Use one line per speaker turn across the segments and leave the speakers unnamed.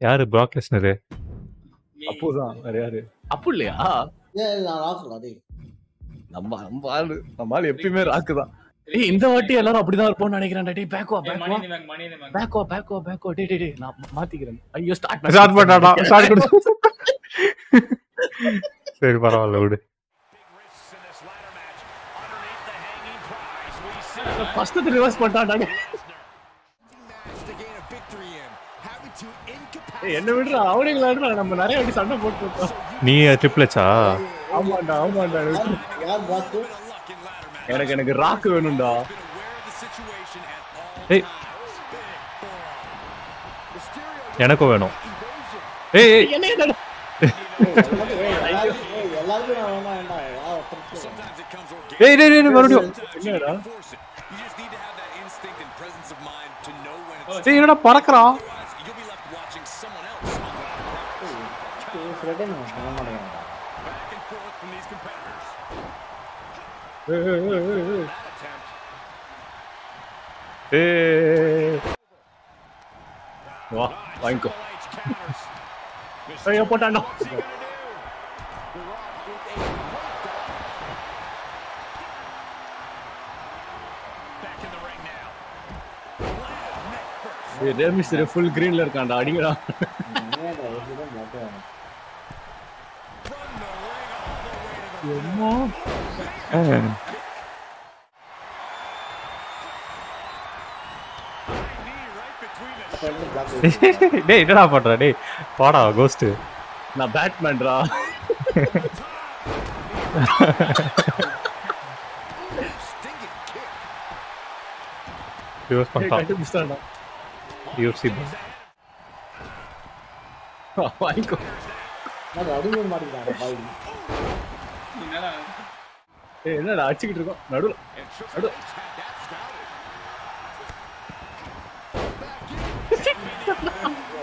யாரு? பிராக் லெஸ்னரு
அப்போதான். வேற யாரு? அப்பு இல்லையா
ஏன் நான் ராக்குடா டேய்.
நம்ம நம்ம ஆளு நம்ம ஆளு எப்பயுமே ராக்கு தான். ஏய் இந்த வாட்டி எல்லாரும் அப்படிதான் இருப்போம்னு நினைக்கிறேன் டேய். பேக் வா பேக் வா பேக் வா பேக் வா பேக் வா டேய் டேய் டேய் நான் மாத்திக்கிறேன். ஐயோ ஸ்டார்ட்
ஸ்டார்ட் பண்ணாடா ஸ்டார்ட் கொடு சரி பரவாயில்ல விடு.
ஃபர்ஸ்ட் ரிவர்ஸ் பண்ணிட்டான்டா டேய். ஏய், என்ன விடுறா அவனுங்களா நம்ம நிறைய வாட்டி சண்டை போட்டு
நீ ட்ரிப்ளெட்ஸா
ஆமாண்டா ஆமாண்டா எனக்கு எனக்கு ராக்கு வேணும்டா.
ஏய். எனக்கும் வேணும். ஏய் ஏய்.
ஏய்,
மறுபடியும்.
என்னடா?
என்னடா பறக்கறான்?
ஃப்ரெண்ட் பண்ண மாட்டேங்கிறான்டா
ஏய், ஏய், ஏய், ஏய், ஏய்.
ஏய்
வா வாங்கிக்கோ ஐயோ போட்டான்டா ஏய், ரேமிஸ் ஃபுல் கிரீன்ல இருக்கான்டா அடிங்கடா
பிளாக்
டேய் என்னடா பண்ற? டேய் பாடா கோஸ்ட்
நான் பேட்மேன்டா
பண்ணிட்டான்.
கண்டுபிடிச்சிட்டான்டா.
யூஎஃப்சி
வாங்கிக்கோ.
நான் அடிமையை மாட்டேங்கிறான் பாய்.
என்னடா
என்னடா அடிச்சுக்கிட்டு இருக்கோம்? நடுவுல. நடு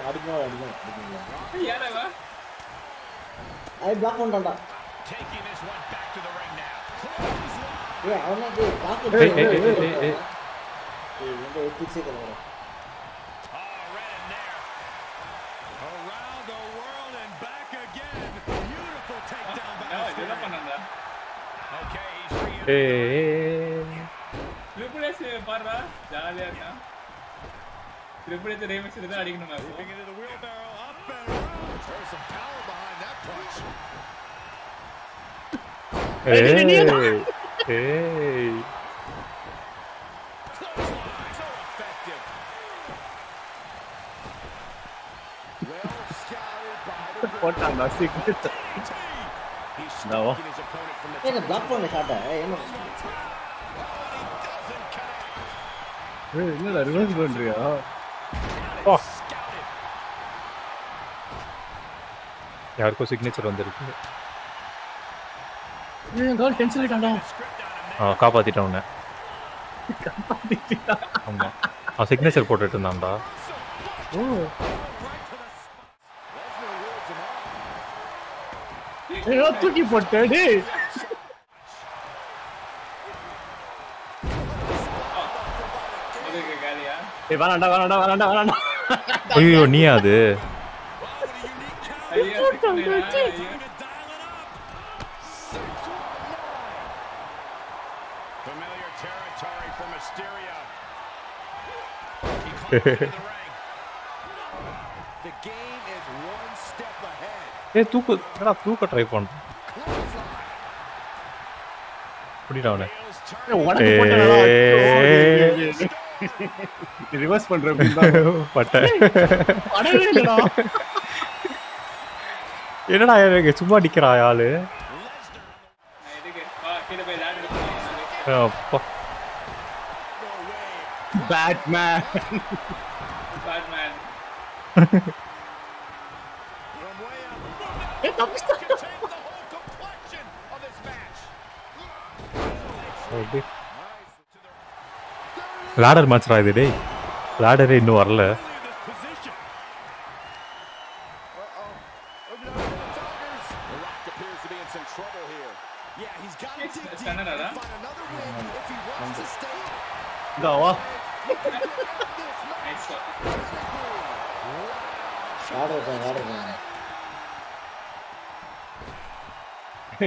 அடிக்கணும்
யாரா இவ?
ஐ பிளாக் பண்ணிட்டான்டா. ஏய் அவனே டேய் பிளாக்
ஏய் ஏய் ஏய் ஏய் ஏய்.
ஏய் இந்த எத்திக்ஸே கிடையாது
ஏன் ட்ரிபிள் எஸ் பாருடா ஜாலியா இருக்கான் ட்ரிபிள் எஸ் ரேமிக்ஸ் தான் அடிக்கணுமா இப்போ?
ஏய்
நான்
பிளாக் பண்ண ஏய் என்ன?
ஏய் என்னடா ரிவர்ஸ் பண்றியா?
ஓ யாருக்கோ சிக்னேச்சர் வந்திருக்கு.
ஏய் கால் டென்ஷன் ஆயிட்டான்டா.
ஆ காப்பாத்திட்டேன் உன்னை. ஆமா. அவன் சிக்னேச்சர் போட்டுட்டு இருந்தான்டா.
ஓ. ஏய் தூக்கி போட்டே டேய்
இதுக்கு காலியா
ஏய் வேணாண்டா வேணாண்டா வேணாண்டா வேணாண்டா.
ஐயோ நீ அது?
ஐயோ சிக்கலையா? ஐயோ
ஏய் தூக்கு என்னடா தூக்க ட்ரை பண்றான் புடிடா அவனை.
ரிவர்ஸ் பண்ற
பட்ட. என்னடா எனக்கு சும்மா நிக்கிறா ஆளு? அப்பா.
பேட்மேன்
பேட்மேன்
லேடர் மேட்ச்ரா இது டேய். லேடரே இன்னும் வரல.
கன்னடாடா
இதா வா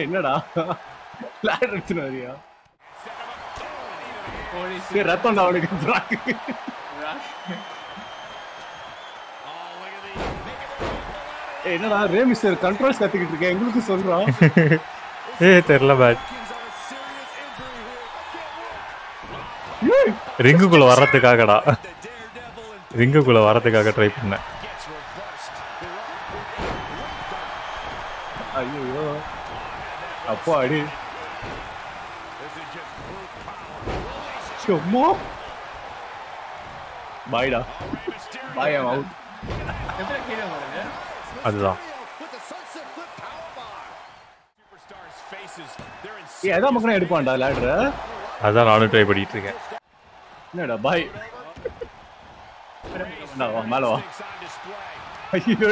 என்னடா? லேடர் எடுத்துன்னு வரியா? ரத்தம் அவனுக்கு பிராக்கு ஏய், என்னடா ரே மிஸ்டர் கண்ட்ரோல்ஸ் கத்துக்கிட்டு இருக்கேன் எங்களுக்கு சொல்றான்
ஏ தெரியல பேட் ரிங்குக்குள்ள வர்றதுக்காகடா. ரிங்குக்குள்ள வர்றதுக்காக ட்ரை பண்ணேன்
ஐயோ அப்போ அடி. சும்மா. பாய்டா. பாய் அவுட்
கீழே வருது
அதுதான்
ஏ மக்களும் எடுப்பான்டா லேடர்
அதான் நானும் ட்ரை பண்ணிட்டு இருக்கேன்.
என்னடா பாய். மேல வா. ஐயோ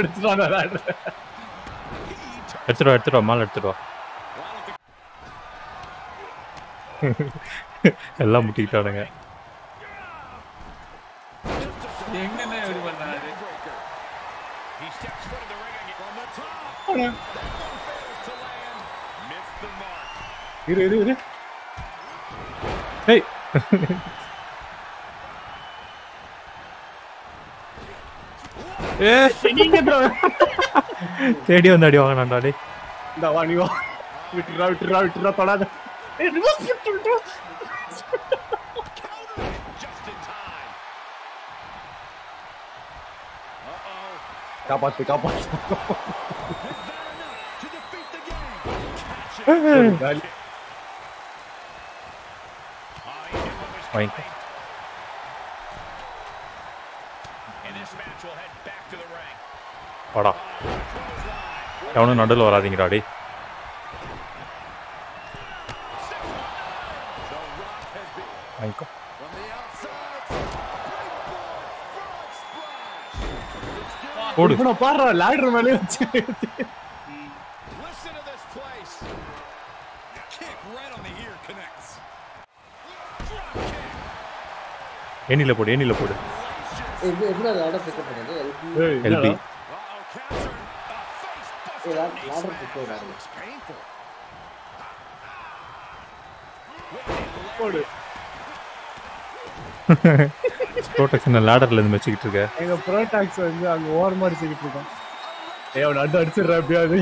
லேடர்
எடுத்துட்டு வா எடுத்துட்டு வா மாலை எடுத்துட்டு வா. எல்லாம் முட்டிக்கிட்டானுங்க.
இரு இரு இரு.
ஏய். தேடி வந்து அடி வாங்கினான்டா டேய்.
இந்த வா நீ வா. விட்டுறா விட்டுறா விட்டுறா தொடாத விட்டு, விட்டு. காப்பாத்து காப்பாத்து.
வாங்கிக்கோ வாடா எவனும் நடுவில் வராதீங்கடா டேய் வாங்கிக்கோ போடு
இவனை பாடுறா லேடர் மேலே வச்சு.
ஏனில போடு ஏனில போடு
எப்படி எப்படி பண்ணது?
எல்பி.
போடு
ப்ரோட்டக்ஷன் லேடர்ல இருந்து வச்சுக்கிட்டு இருக்க?
எங்க ப்ரோடாக்ஸ் வந்து அங்க ஓரமா அடிச்சுக்கிட்டு இருக்கான் ஏய் அவனை அடி அடிச்சிடுறா எப்படியாவது.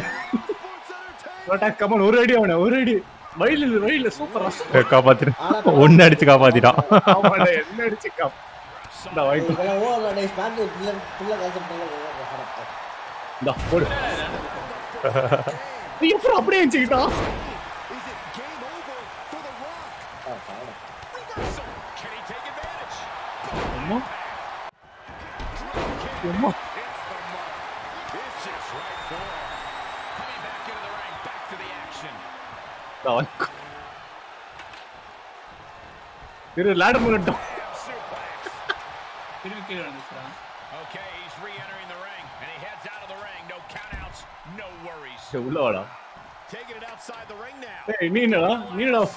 ப்ரோடாக்ஸ் கமன் ஒரு அடி அவனை ஒரு அடி. வயல் இல்ல வயல் இல்ல சூப்பரா
காப்பாத்திரு ஒன்னு அடிச்சு காப்பாத்திட்டான்.
ஆமாடா என்ன அடிச்சு காப் இந்த
இதெல்லாம் புள்ள- புள்ள.
இந்த போடு. அப்படியே வச்சுக்கிட்டான்
Come on. Come on. Right
no. ladder
Okay, he's re-entering the ring, and he heads out of the ring. No countouts, no worries. Taking it outside the ring now. Hey, Nina, Nina. Is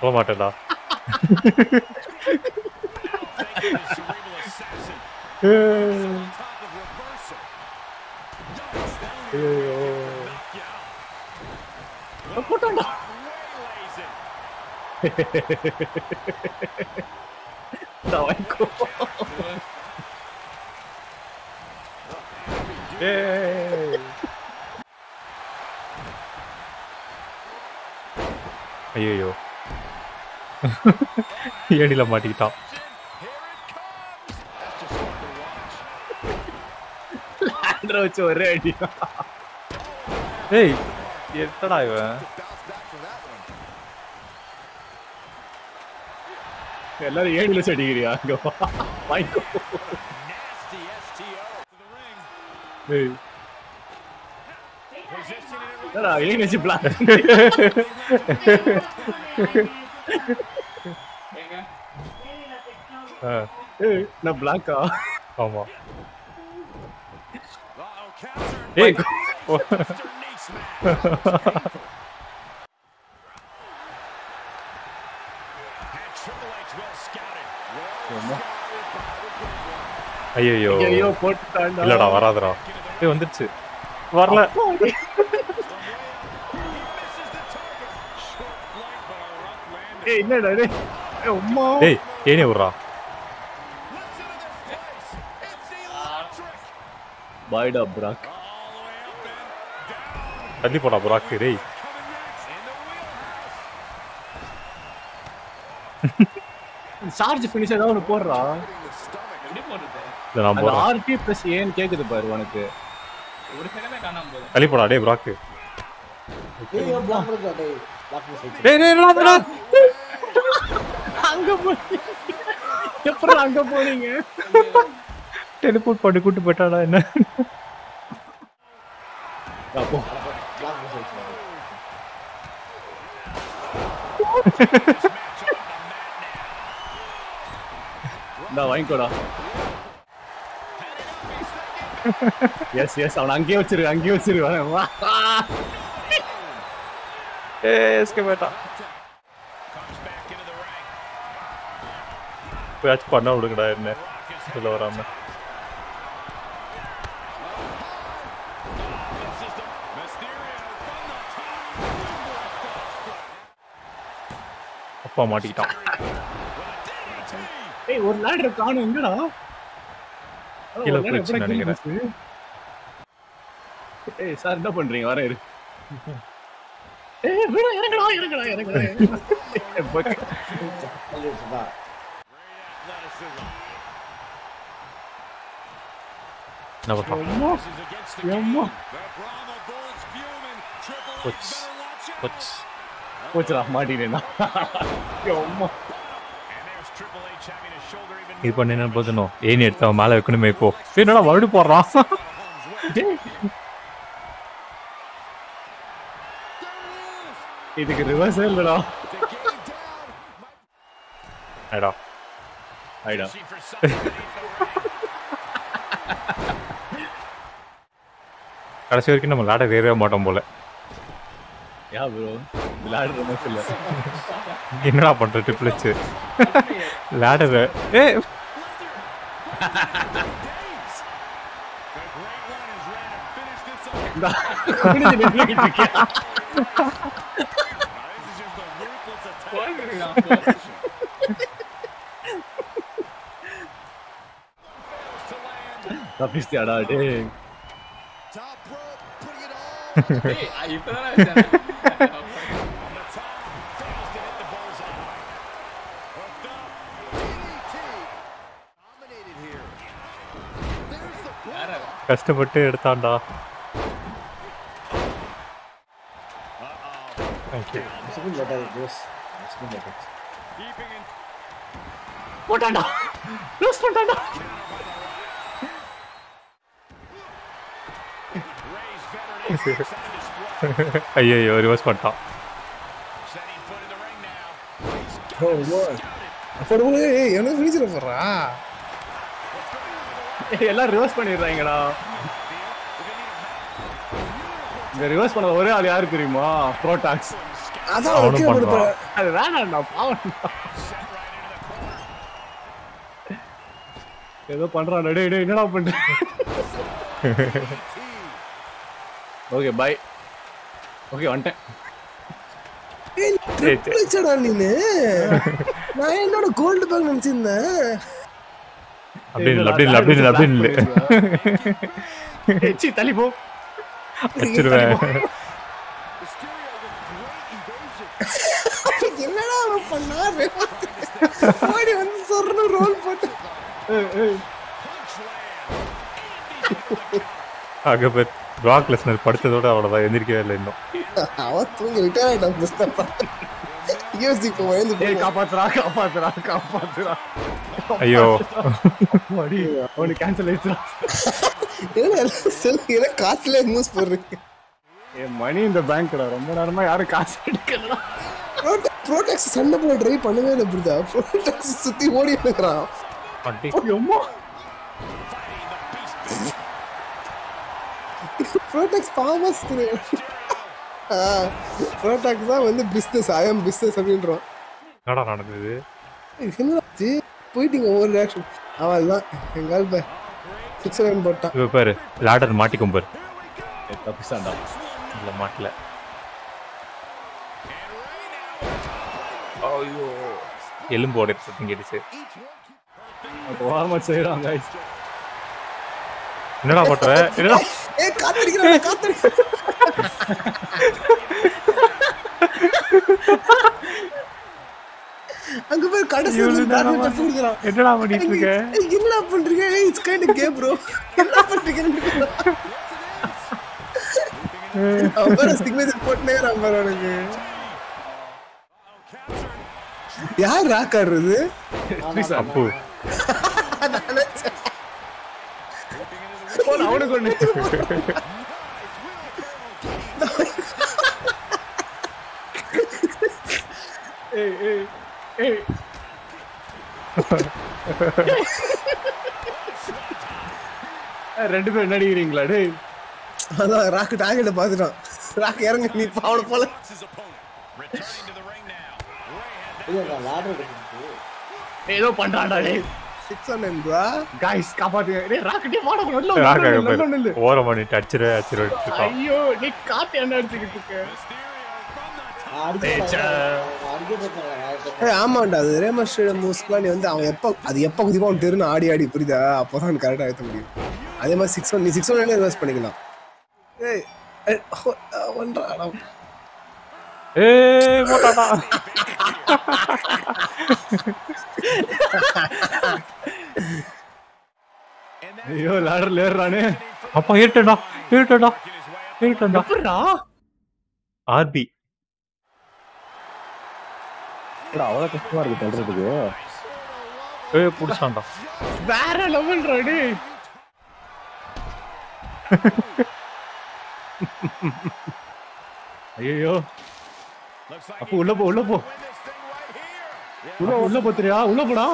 Vad Martin då?
Bortom
då! Давай,
го! Yay!
Ай-ё-ё. ஏனில மாட்டிக்கிட்டான்.
வச்சு ஒரே அடி.
ஏய் என்னடா இவன்?
எல்லாரும் ஏழுல அடிக்கிறியா? அங்க. வாங்கிக்கோ. ஏய். பிளாக்
ஏங்க
ஆ,
ஏய் நான் பிளாக்கா
ஆமா. ஏய் ஐயோ
ஐயோ போட்டுட்டான்டா
இல்லடா வராதுடா ஏய் வந்துருச்சு வரல
ஏய் என்னடா டேய் ஏய் உம்மா.
டேய் ஏனே விட்றா.
பாய்டா பிராக்.
தள்ளி போடா புறாக்கு டேய்.
சார்ஜ் ஃபினிஷ் ஏதாவது ஒன்று போடுறா.
நான் போடுறேன்.
ஆர்டி பிளஸ் ஏன்னு கேக்குது பாரு உனக்கு.
ஒரு செகண்ட் காணாம போகுது.
தள்ளி போடா டேய் புறாக்கு
நீங்க பிளாக் பண்ணுங்க டேய். பிளாக் பண்ணி
டேய் டேய் என்னடா
அங்க போய் எப்படி அங்க போனீங்க
டெலிபோர்ட் பண்ணி கூட்டு போயிட்டாடா என்ன
அப்போ
பிளாக் பண்ணி
இந்த வாங்கிக்கோடா எஸ் எஸ் அவன் அங்கேயே வச்சிரு அங்கேயே வச்சிரு வரேன் வா
ஏய் எஸ்கே போயிட்டான் போயாச்சும் பண்ண விடுங்கடா என்ன சொல்ல வராம அப்பா மாட்டிக்கிட்டான்
ஏய் ஒரு லேடர் காணும் எங்கடா
கீழே
கீழே
நினைக்கிறேன்.
ஏய் சார் என்ன பண்றீங்க வர இரு ஏய் விடு இறங்கடா இறங்கடா இறங்கடா இறங்கடா. ஏய், போய்.
சொல்லிடுச்சுடா
என்ன பண்றான்
அம்மா, அம்மா.
போச்சு போச்சு
போச்சுடா மாட்டினேன்னா அம்மா
இது பண்ணி என்ன போதணும் ஏனி எடுத்து அவன் மேலே வைக்கணுமே இப்போ என்னடா மறுபடியும் போடுறான்
இதுக்கு ரிவர்ஸே இல்லடா
ஐடா கடைசி வரைக்கும் நம்ம லேடர் ஏறவே மாட்டோம் போல.
யா ப்ரோ விளையாடுற மாதிரி இல்ல.
என்னடா பண்ற ட்ரிபிள் வச்சு லேடர் ஏ!
குனிஞ்சு நின்னுக்கிட்டு இருக்கியா? தப்பிச்சிட்டியாடா டேய்
ஏய், அ- இப்பதானே வச்சேன். யார் அவன்?
கஷ்டப்பட்டு எடுத்தான்டா thank you
Second letter this. Second letter.
போட்டான்டா loose பண்ணிட்டான்டா
ஐயோ ரிவர்ஸ் பண்ணிட்டான்.
ஏய்,
எல்லாம் ரிவர்ஸ் பண்ணிடுறாங்கடா. இந்த ரிவர்ஸ் பண்ண ஒரே ஆள் யாரு தெரியுமா? ப்ரோடாக்ஸ்
அதான்
அது வேணாம்டா பாவம். ஏதோ பண்றான். டேய் டேய் என்னடா பண்ற? ஓகே பை ஓகே வந்துட்டேன்.
ட்ரிபிள்ச்சடா நீனு? நான் என்னோட கோல்டு பேக் நினைச்சிருந்தேன்?
அப்படி இல்லை அப்படி இல்லை அப்படி இல்லை அப்படி இல்லை.
ஏய், சீ தள்ளி போ.
வச்சிருவேன்.
என்னடா அவன் பண்ணா? ஓடி வந்து சொர்ணு ரோல் போட்டு.
அகபத். ராக் லெஸ்னர் படுத்ததோட அவ்வளோதான் எந்திரிக்கவே இல்லை இன்னும்.
அவன் தூங்கி ரிட்டையர் ஆயிட்டான் முஸ்தபா இப்போ
ஏய் காப்பாத்துறா காப்பாத்துறா காப்பாத்துறா
ஐயோ.
அடி அவனுக்கு கேன்சல்
என்ன காசுல மூஸ் போடுறீங்க?
ஏ மணி இந்த பேங்க்டா ரொம்ப நேரமா யாரும் காசு எடுக்கலடா.
ப்ரோடெக்ஸ் சண்டை போட ட்ரை பண்ணவே இல்லை புரிதா ப்ரோடெக்ஸ் சுத்தி ஓடி இருக்கிறான்.
அடி
ப்ரோடெக்ஸ் ஃபார்மஸ் ப்ரோடெக்ஸ் தான் வந்து பிஸ்னஸ் ஐ எம் பிஸ்னஸ் அப்படின்றோம்.
என்னடா நடந்தது?
என்னாச்சு போயிட்டீங்க ஒவ்வொரு ரியாக்ஷன் அவன் தான் எங்கால் பே சிக்ஸ் ரன் போட்டான்.
இப்ப பாரு லாடர் மாட்டிக்கும் பாரு.
தப்பிச்சாண்டா
இல்ல மாட்டல. ஐயோ. எலும்பு உடைப்பு சத்தம் கேட்டுச்சு.
வார்ம் அப் செய்யறான் கைஸ்
என்னடா பண்ற என்னடா
ஏ காத்தடிக்கிறான் காத்தடிக்கிறான் அங்க போய் கடைசி
என்னடா பண்ணிட்டு இருக்க?
என்ன பண்றீங்க? இட்ஸ் கைண்ட் கேம் ப்ரோ என்ன பண்றீங்க? வேற சிக்னேச்சர் போட்டுனே இருக்கான் பாரு அவனுக்கு. யார் ராக் ஆடுறது?
அப்பு.
அவனுக்கு ஒண்ணு. ஏய் ஏய் ஏய். ஏய், ரெண்டு பேரும் நடிக்கிறீங்களா டேய்?
அதான் ராக் டார்கெட்டை பார்த்துட்டான் ராக் இறங்க நீ அவனை போல.
ஏதோ பண்றான்டா டேய்.
சிக்ஸ் ஒன் ப்ரோ
டேய் ராக்கெட்டே
ஓரம் பண்ணிட்டு அடிச்சிரு அடிச்சிரு இருக்கான்
ஐயோ நீ காத்து என்ன இருக்க?
ஆமாண்டா அது ரேமஸ் மூவ்ஸ்க்குலாம் நீ வந்து அவன் எப்போ அது எப்போ குதிப்பா அவன் தெருன்னு ஆடி ஆடி புரியுதா? அப்போதான் கரெக்டாக ஏற்ற முடியும். அதே மாதிரி சிக்ஸ் ஒன் நீ சிக்ஸ் ஒன் இன்வெஸ்ட் பண்ணிக்கலாம். ஏய் ஒன்றா
போட்டாடா.
ஐயோ லாடர்ல ஏறானே
அப்பா ஏறிட்டா ஏறிட்டா ஏறிட்டா
எப்படிடா
ஆர்பி
அவ்வளவு கஷ்டமா இருக்கு தள்ளுறதுக்கு?
ஏய் புடிச்சான்டா.
வேற லெவல் டேய். ஐயோ அப்போ உள்ள போ உள்ள போ. உள்ள உள்ள போத்துறியா உள்ள போடா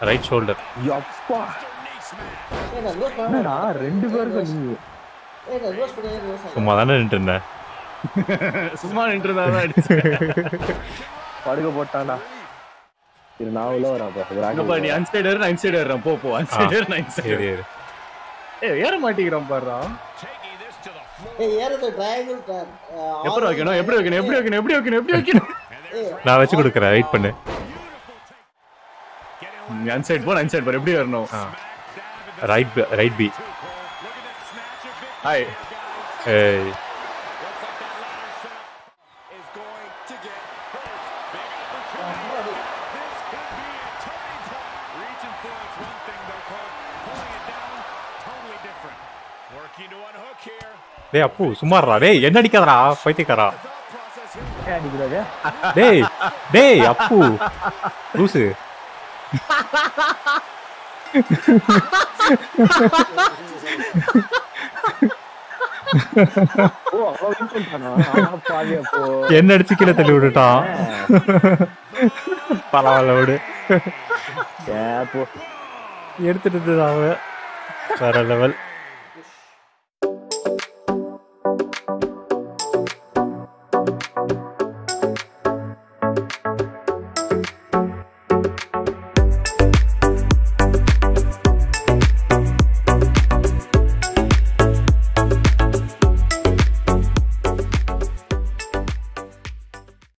ரைட் ஷோல்டர்
பண்ண-
என்னடா ரெண்டு பேருக்கு நீ.
சும்மா தானே நின்று இருந்தேன்
சும்மா நின்றுதான் அடிச்சு படுக்க போட்டான்டா இது நான் உள்ள வரேன் நீ அன்சைடர் நான் இன்சைடர் போ போ அன்சைடர் நான் இன்சைடர். ஏய் ஏற மாட்டேங்கிறான்
floor.
ஏய், ஏறது ta- அஹ்,
எப்படி வைக்கணும் எப்படி வைக்கணும் எப்படி வைக்கணும் எப்படி வைக்கணும் எப்படி வைக்கணும்?
நான் வச்சு கொடுக்குறேன் வெயிட் பண்ணு.
நீ அன்சைட் போ அன்சைட் போ எப்படி வரணும்?
ரைட் ரைட் பி
ஹாய்
ஏய். டேய் அப்பு சும்மாறா டேய் என்ன அடிக்காதடா பைத்தியக்காரா. டேய் டேய் அப்பு. லூசு. என்ன அடிச்சு கீழே தள்ளி விட்டுட்டான் பரவாயில்ல விடு. எடுத்துட்டு அவன் வேற லெவல்